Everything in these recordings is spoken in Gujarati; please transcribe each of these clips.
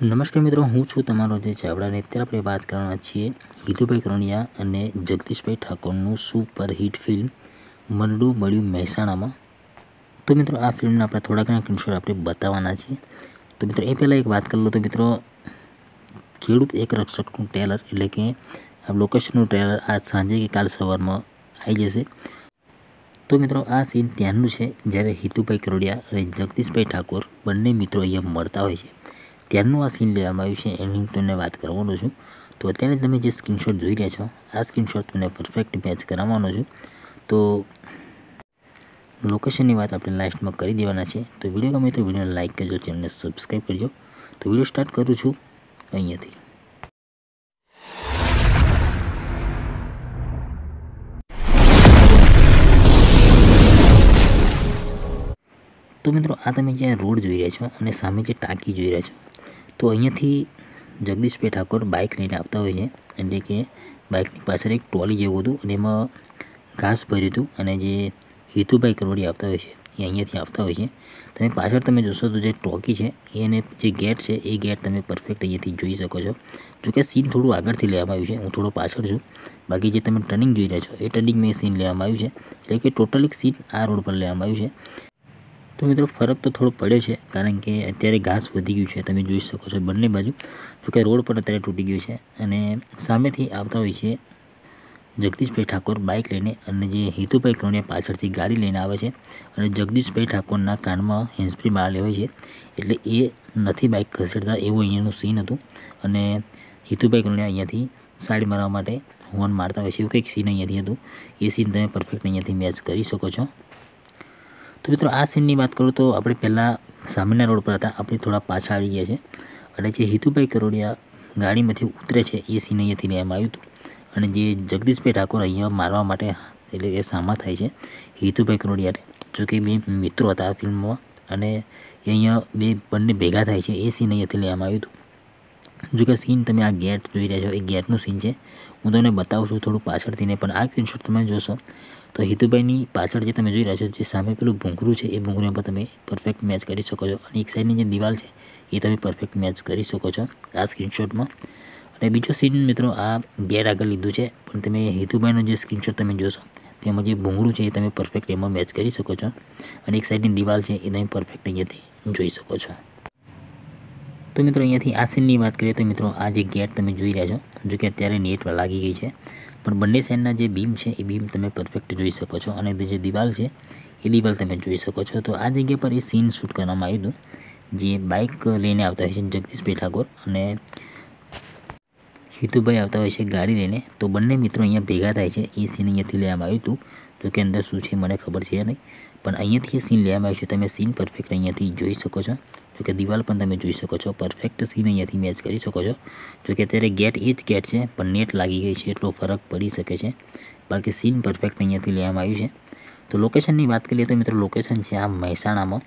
નમસ્કાર મિત્રો, હું છું તમારો જે ચાવડા ને અત્યારે આપણે વાત કરવાના છીએ હિતુભાઈ કરોણિયા અને જગદીશભાઈ ઠાકોરનું સુપર હિટ ફિલ્મ મરડું મળ્યું મહેસાણામાં. તો મિત્રો, આ ફિલ્મના આપણે થોડા ઘણા કિંશોર આપણે બતાવવાના છીએ. તો મિત્રો, એ પહેલાં એક વાત કરી લો તો મિત્રો, ખેડૂત એક રક્ષકનું ટ્રેલર એટલે કે આ લોકેશનનું ટ્રેલર આજ સાંજે કે કાલ સવારમાં આવી જશે. તો મિત્રો, આ સીન ત્યાંનું છે જ્યારે હિતુભાઈ કરોડિયા અને જગદીશભાઈ ઠાકોર બંને મિત્રો અહીંયા મળતા હોય છે. ત્યારનું આ સીન લેવામાં આવ્યું છે, એની વાત કરવાનો છું. તો અત્યારે તમે જે સ્ક્રીનશોટ જોઈ રહ્યા છો, આ સ્ક્રીનશોટ તમને પરફેક્ટ મેચ કરાવવાનો છું. તો લોકેશનની વાત આપણે લાસ્ટમાં કરી દેવાના છે. તો વીડિયો ગમે તો વિડીયોને લાઇક કરજો ચેનલને સબસ્ક્રાઈબ કરજો. તો વીડિયો સ્ટાર્ટ કરું છું અહીંયાથી. તો મિત્રો, આ તમે જ્યાં રોડ જોઈ રહ્યા છો અને સામે જે ટાંકી જોઈ રહ્યા છો? તો અહીંયાથી જગદીશભાઈ ઠાકોર બાઇક લઈને આવતા હોય છે. એટલે કે બાઇકની પાછળ એક ટ્રોલી જેવું હતું અને એમાં ઘાસ ભર્યું હતું અને જે હિતુભાઈ કરોડી આવતા હોય છે, એ અહીંયાથી આવતા હોય છે. તમે પાછળ તમે જોશો તો જે ટોકી છે, એને જે ગેટ છે, એ ગેટ તમે પરફેક્ટ અહીંયાથી જોઈ શકો છો. જોકે સીન થોડું આગળથી લેવામાં આવ્યું છે, હું થોડો પાછળ છું. બાકી જે તમે ટર્નિંગ જોઈ રહ્યા છો, એ ટર્નિંગમાં એ સીન લેવામાં આવ્યું છે. એટલે કે ટોટલી સીન આ રોડ પર લેવામાં આવ્યું છે. તો મિત્રો ફરક તો થોડો પડ્યો છે, કારણ કે અત્યારે ઘાસ વધી ગયું છે. તમે જોઈ શકો છો બંને બાજુ. જોકે રોડ પણ અત્યારે તૂટી ગયું છે અને સામેથી આવતા હોય છે જગદીશભાઈ ઠાકોર બાઇક લઈને અને જે હિતુભાઈ કરોણિયા પાછળથી ગાડી લઈને આવે છે અને જગદીશભાઈ ઠાકોરના કાનમાં હેન્સફ્રી મારેલી હોય છે. એટલે એ નથી બાઇક ખસેડતા એવું અહીંયાનું સીન હતું. અને હિતુભાઈ કરોણિયા અહીંયાથી સાઈડ મારવા માટે હોર્ન મારતા હોય છે. એવું કંઈક સીન અહીંયાથી હતું. એ સીન તમે પરફેક્ટ અહીંયાથી મેચ કરી શકો છો. તો મિત્રો, આ સીનની વાત કરું તો આપણે પહેલાં સામેના રોડ પર હતા. આપણે થોડા પાછા આવી ગયા છે. અને જે હિતુભાઈ કરોડિયા ગાડીમાંથી ઉતરે છે, એ સીન અહીંયાથી લેવામાં આવ્યું હતું. અને જે જગદીશભાઈ ઠાકોર અહીંયા મારવા માટે, એટલે કે સામા થાય છે, હિતુભાઈ કરોડિયાને. જો કે બે મિત્રો હતા આ ફિલ્મમાં, અને એ અહીંયા બે બંને ભેગા થાય છે, એ સીન અહીંયાથી લેવામાં આવ્યું હતું. જો કે સીન તમે આ ગેટ જોઈ રહ્યા છો, એ ગેટનું સીન છે. હું તમને બતાવું છું થોડું પાછળથી ને, પણ આ સ્ક્રીનશોટ તમે જોશો. તો હિતુભાઈની પાછળ જે તમે જોઈ રહ્યા છો, જે સામે પેલું ભૂંગરું છે, એ ભૂંગરું પર તમે પરફેક્ટ મેચ કરી શકો છો. અને એક સાઈડની જે દિવાલ છે, એ તમે પરફેક્ટ મેચ કરી શકો છો આ સ્ક્રીનશોટમાં અને બીજો સીન મિત્રો આ ગેટ આગળ લીધું છે, પણ તમે હિતુભાઈનો જે સ્ક્રીનશોટ તમે જોશો, તેમાં જે ભૂંગળું છે, એ તમે પરફેક્ટ એમાં મેચ કરી શકો છો. અને એક સાઈડની દિવાલ છે એ તમે પરફેક્ટ અહીંયાથી જોઈ શકો છો. તો મિત્રો અહીંયાથી આ સીનની વાત કરીએ તો મિત્રો આ જે ગેટ તમે જોઈ રહ્યા છો જો કે અત્યારે નેટ લાગી ગઈ છે. પણ બંને સાઈડના જે બીમ છે, એ બીમ તમે પરફેક્ટ જોઈ શકો છો. અને જે દિવાલ છે, એ દિવાલ તમે જોઈ શકો છો. તો આ જગ્યા પર એ સીન શૂટ કરવામાં આવ્યું હતું, જે બાઇક લઈને આવતા હોય છે, જગદીશભાઈ ઠાકોર અને હિતુભાઈ આવતા હોય છે ગાડી લઈને. તો બંને મિત્રો અહીંયા ભેગા થાય છે. એ સીન અહીંયાથી લેવામાં આવ્યું હતું. તો કે અંદર શું છે, મને ખબર છે નહીં. પણ અહીંયાથી એ સીન લેવામાં આવ્યું છે. તમે સીન પરફેક્ટ અહીંયાથી જોઈ શકો છો. જો કે દિવાલ પણ તમે જોઈ શકો છો. પરફેક્ટ સીન અહીંયાથી મેચ કરી શકો છો. જો કે અત્યારે ગેટ એ જ ગેટ છે, પણ નેટ લાગી ગઈ છે, એટલો ફરક પડી શકે છે. બાકી સીન પરફેક્ટ અહીંયાથી લેવામાં આવ્યું છે. તો લોકેશનની વાત કરીએ તો મિત્રો લોકેશન છે આ મહેસાણામાં.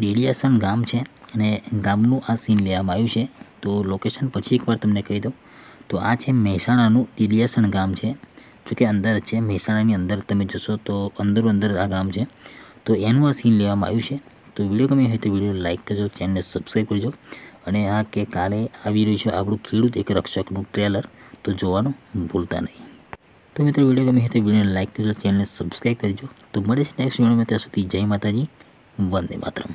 ડેડિયાસણ ગામ છે અને ગામનું આ સીન લેવામાં આવ્યું છે. તો લોકેશન પછી એકવાર તમને કહી દઉં. તો આ છે મહેસાણાનું ડેડિયાસણ ગામ છે. જોકે અંદર છે, મહેસાણાની અંદર તમે જશો તો અંદરો અંદર આ ગામ છે. તો એનું આ સીન લેવામાં આવ્યું છે. તો વીડિયો ગમે હોય તો વીડિયો લાઇક કરજો ચેનલને સબસ્ક્રાઈબ કરજો. અને આ કે કાલે આવી રહ્યું છે આપણું ખેડૂત એક રક્ષકનું ટ્રેલર તો જોવાનું ભૂલતા નહીં. તો મિત્રો વીડિયો ગમે હોય તો વિડીયોને લાઇક કરજો ચેનલને સબસ્ક્રાઈબ કરજો. તો મળે છે નેક્સ્ટ વિડીયોમાં, ત્યાં સુધી જય માતાજી, વંદે માતરમ.